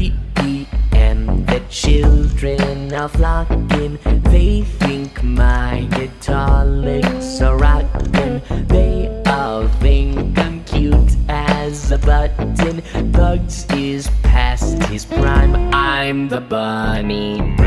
creepy and the children are flocking. They think my guitar licks are rotten. They all think I'm cute as a button. Bugs is past his prime. I'm the bunny.